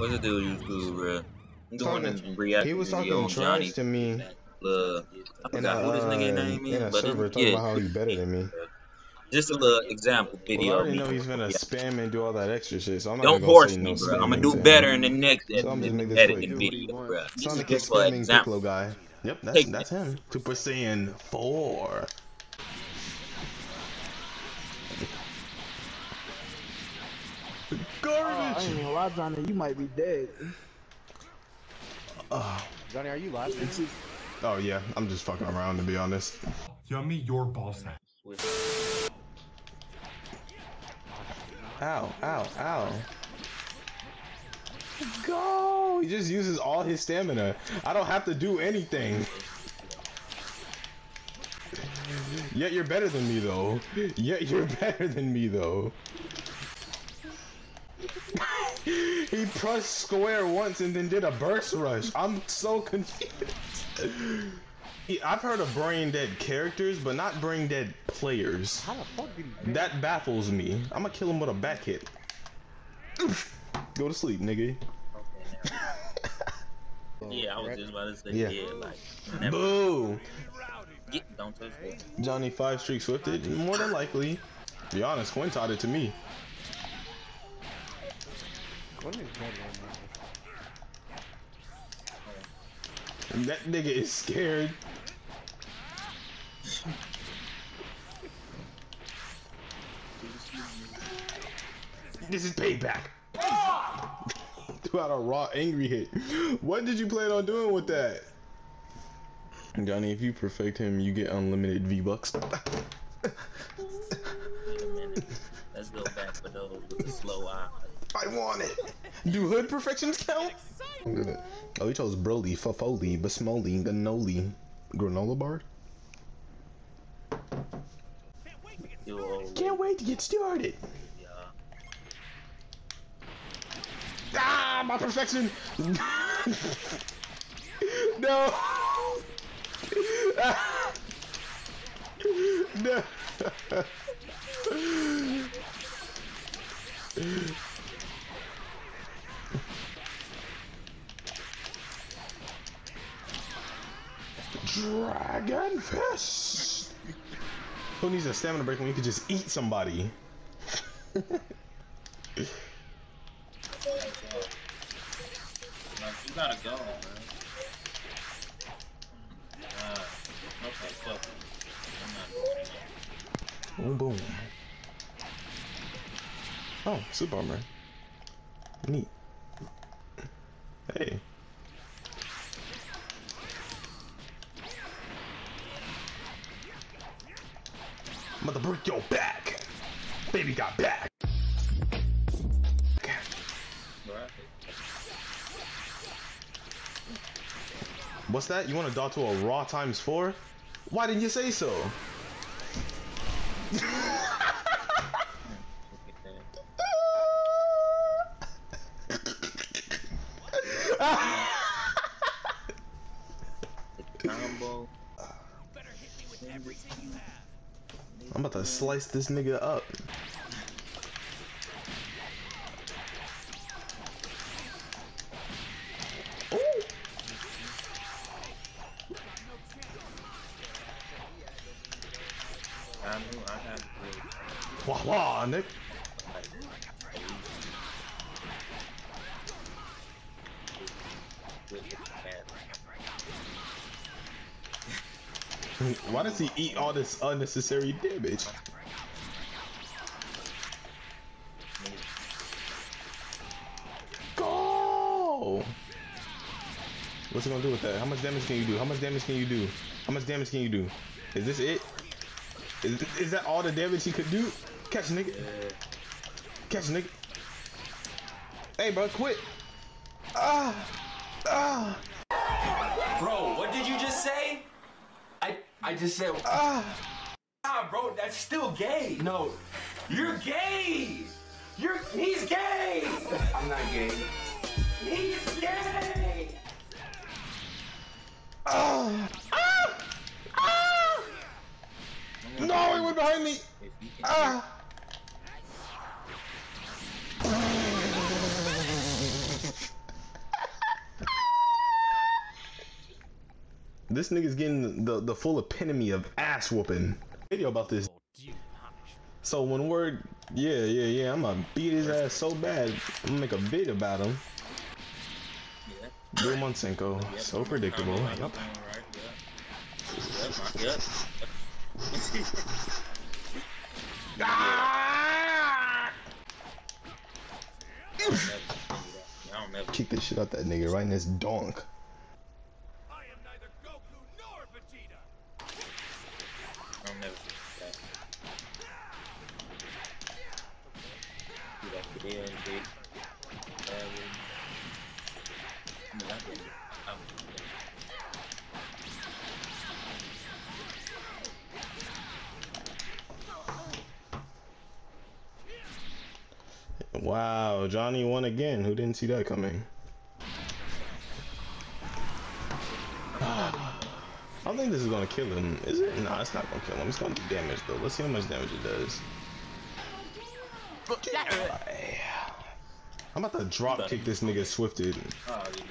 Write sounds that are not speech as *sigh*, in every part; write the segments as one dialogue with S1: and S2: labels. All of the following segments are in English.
S1: What's the dude you cool, bro? I'm doing
S2: Talking-
S1: a reaction
S2: He was talking trash
S1: Johnny.
S2: to me
S1: Uh, I
S2: in a,
S1: forgot who this
S2: uh,
S1: nigga name is,
S2: in
S1: but
S2: server
S1: it,
S2: talking
S1: yeah,
S2: about how he better than me.
S1: just a little example
S2: Well, I already know he's gonna
S1: Yeah.
S2: spam and do all that extra shit, so I'm not
S1: Don't
S2: gonna
S1: force
S2: say
S1: me,
S2: no
S1: bro. I'm gonna do better in the next
S2: So I'm make this
S1: editing
S2: quick.
S1: video, bro.
S2: Sonic
S1: just
S2: is
S1: for
S2: spamming
S1: example.
S2: Piccolo guy. Yep, that's that's him. Super Saiyan 4.
S3: Oh, I ain't gonna lie, Johnny, you might be dead.
S2: Oh,
S4: Johnny, are you laughing?
S2: oh yeah, I'm just fucking around to be honest.
S5: Yummy your ball sack.
S2: Ow, ow, ow. Go! He just uses all his stamina. I don't have to do anything. Yet you're better than me though. Yet you're *laughs* better than me though. *laughs* he pressed square once and then did a burst rush. I'm so confused. *laughs* I've heard of brain dead characters, but not brain dead players.
S4: How the fuck did he?
S2: That baffles me. I'm gonna kill him with a back hit. *laughs* Go to sleep, nigga.
S1: Yeah, I was just about to say,
S2: Yeah.
S1: yeah, like, never
S2: Boo!
S1: get, don't touch that.
S2: Johnny five streak swifted. More than likely. Be honest, Quinn taught it to me.
S4: What is dead right now?
S2: That nigga is scared. This is payback. *laughs* Threw out a raw angry hit. What did you plan on doing with that? Johnny, if you perfect him, you get unlimited V-Bucks. *laughs*
S1: Wait a minute. Let's go back for those with the slow eye.
S2: I want it. Do hood perfections count? Look at it. Oh, he chose Broly, Fafoli, Basmoli, Ganoli, Granola bar. Can't wait to get started.
S1: yeah.
S2: Ah, my perfection. *laughs* no. *laughs* No. *laughs* Dragon Fist. Who needs a stamina break when you could just eat somebody?
S1: You gotta go, man.
S2: Boom, boom. Oh, super armor. Neat. Hey. I'm about to break your back. Baby got back. What's that? You want to dot to a raw times four? Why didn't you say so?
S1: Combo.
S2: I'm about to slice this nigga up. Ooh.
S1: I knew I had to
S2: Wah wah, Nick. *laughs* Why does he eat all this unnecessary damage? Go! What's he gonna do with that? How much damage can you do? How much damage can you do? How much damage can you do? Is this it? Is, is that all the damage he could do? Catch nigga. Catch nigga. Hey bro, quit. Ah! Ah!
S6: I just said
S2: Ah!
S6: ah bro, that's still gay. No. You're gay! You're he's gay! I'm not gay.
S2: This nigga's getting the, the full epitome of ass whooping. Video about this. So when word, yeah, yeah, yeah, I'm gonna beat his ass so bad. I'm gonna make a video about him.
S1: Yeah.
S2: Bill Monsenko,
S1: Yep.
S2: so predictable.
S1: I know
S2: Yup.
S1: everything right, Yep. Yep.
S2: Ah!
S1: I don't never do that. I don't never.
S2: Kick this shit out that nigga right in his donk. Wow, Johnny won again. Who didn't see that coming? I don't think this is gonna kill him, is it? Nah, it's not gonna kill him. It's gonna do damage though. Let's see how much damage it does. I'm about to drop kick this nigga Swifted.
S1: Oh, you.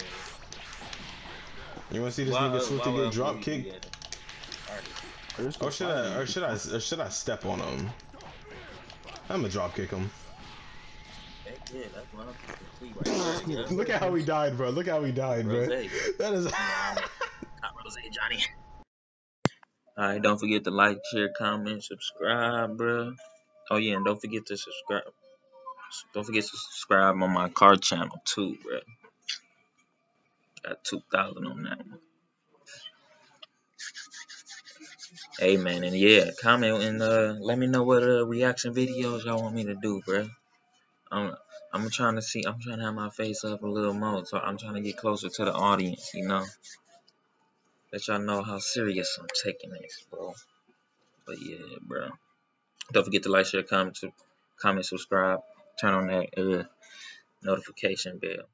S2: You wanna see this
S1: Why-
S2: nigga
S1: why
S2: Swifted get drop
S1: move you
S2: kicked?
S1: together? Alright.
S3: First
S2: Or should I or should I or should I step on him? I'm gonna drop kick him.
S1: Yeah, that's what I'm complete right. *laughs* Yeah.
S2: Look at how he died, bro. Look how he died, bro. That is *laughs*
S1: Not Rose, Johnny. Alright, don't forget to like, share, comment, subscribe, bro. Oh yeah, and don't forget to subscribe. Don't forget to subscribe on my car channel too, bro. Got two thousand on that one. Hey man, and yeah, comment and uh, let me know what uh, reaction videos y'all want me to do, bro. I'm I'm trying to see. I'm trying to have my face up a little more, so I'm trying to get closer to the audience, you know. Let y'all know how serious I'm taking this, bro. But yeah, bro. Don't forget to like, share, comment, comment, subscribe, turn on that uh, notification bell.